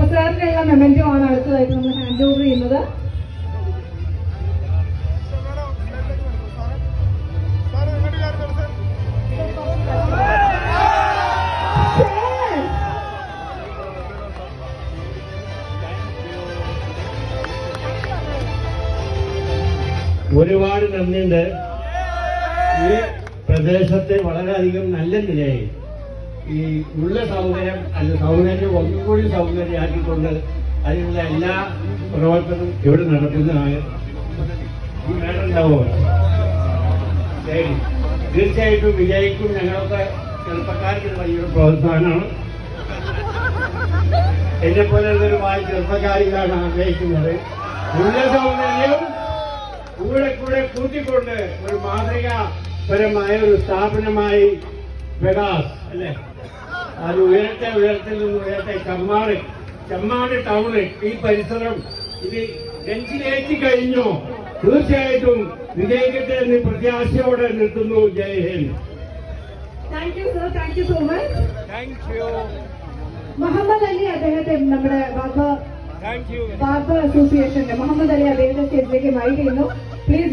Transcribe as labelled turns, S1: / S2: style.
S1: സാറിനുള്ള memento ആണ് അടുത്തതായിട്ട് നമ്മൾ ഹാൻഡ് ഓവർ ചെയ്യുന്നത്.
S2: ഒരുപാട് നന്ദിയുണ്ട്. ഈ പ്രദേശത്തെ വളരെയധികം നല്ല നിലയിൽ ഈ ഉള്ള സൗകര്യം അല്ല സൗകര്യം ഒന്നും കൂടി സൗകര്യമാക്കിക്കൊണ്ട് അതിനുള്ള എല്ലാ പ്രവർത്തനവും ഇവിടെ നടത്തുന്നതാണ് ഈ മേഡം ശരി. തീർച്ചയായിട്ടും വിജയിക്കും. ഞങ്ങളൊക്കെ ചെറുപ്പക്കാർക്ക് വലിയൊരു പ്രോത്സാഹനമാണ്. എന്നെ പോലെ ഒരു ചെറുപ്പക്കാരിലാണ് ആഗ്രഹിക്കുന്നത്. ഉള്ള സൗകര്യം കൂടെ കൂടെ കൂട്ടിക്കൊണ്ട് ഒരു മാതൃകാപരമായ ഒരു സ്ഥാപനമായി വികാസ് അല്ലെ? അത് ഉയരത്തെ ഉയരത്തിൽ നിന്ന് ഉയരത്തെ ചമ്മാട് ചമ്മാട് ടൗണ് ഈ പരിസരം ഇത് നെഞ്ചിലേറ്റി കഴിഞ്ഞു? തീർച്ചയായിട്ടും വിജയിക്കട്ടെ എന്ന് പ്രത്യാശയോടെ നിർത്തുന്നു. Jai Hind.
S1: Thank you sir thank you so much Muhammad Ali അദ്ദേഹത്തെ നമ്മുടെ ബാബ ബാബ അസോസിയേഷന്റെ മുഹമ്മദ് അലി അദ്ദേഹത്തെ സ്റ്റേജിലേക്ക് ചെയ്യുന്നു. പ്ലീസ്